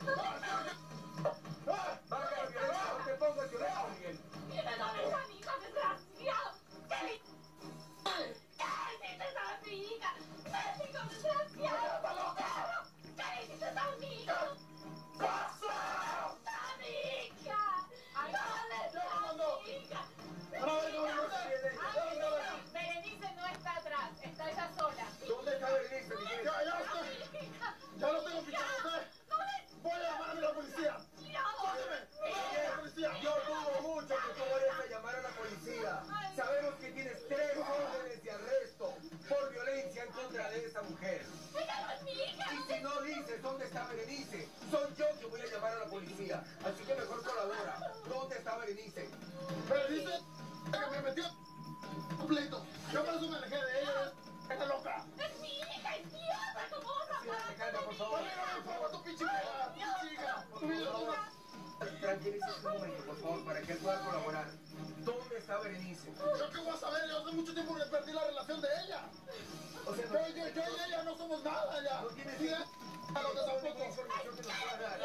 Come on. Está Berenice, soy yo que voy a llamar a la policía. Así que mejor colabora. ¿Dónde está Berenice? Berenice, que me metió un pleito. Yo por eso me alejé de ella. ¡Está loca! ¡Es mi hija, idiota! ¿Cómo vas Sí, Alejandra, por favor. ¡Por favor, tu pinche hija! ¡Tu pinche hija! Tranquilízate un momento, por favor, para que él pueda colaborar. ¿Dónde está Berenice? ¿Yo qué voy a saber? No tienes ningún- a de ninguna tampoco. información que nos pueda dar.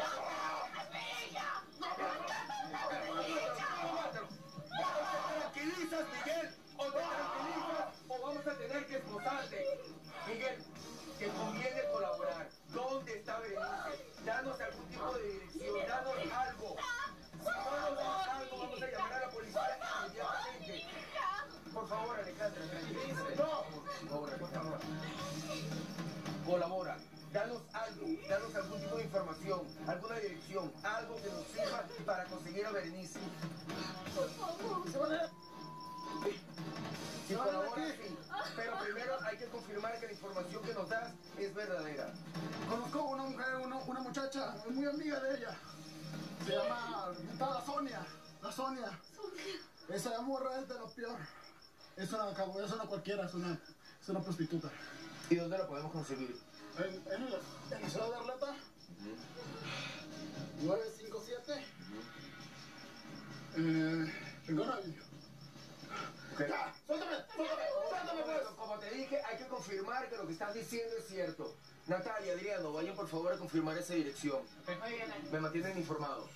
¿O te tranquilizas, Miguel? ¿O te tranquilizas? ¿O vamos a tener que esposarte? Miguel, que conviene colaborar. ¿Dónde está Berenice? Danos algún tipo de dirección, danos algo. Si no nos das algo, vamos a llamar a la policía inmediatamente. Por favor, Alejandra, tranquilízate. No. Colabora, por favor. Colabora. Danos algo, danos algún tipo de información, alguna dirección, algo que nos sirva para conseguir a Berenice. A ir. Si colabora, sí. Pero primero hay que confirmar que la información que nos das es verdadera. Conozco una mujer, una, una muchacha, muy amiga de ella. Se llama está la Sonia. La Sonia. Esa morra es de lo peor. Es una, es una cualquiera, es una, es una prostituta. ¿Y dónde la podemos conseguir? En, en, la, en la ciudad de Arleta. 957. Eh, Rincón. Ya, suéltame, suéltame, suéltame pues. Bueno, como te dije, hay que confirmar que lo que estás diciendo es cierto. Natalia, Adriano, vayan por favor a confirmar esa dirección. Me mantienen informado.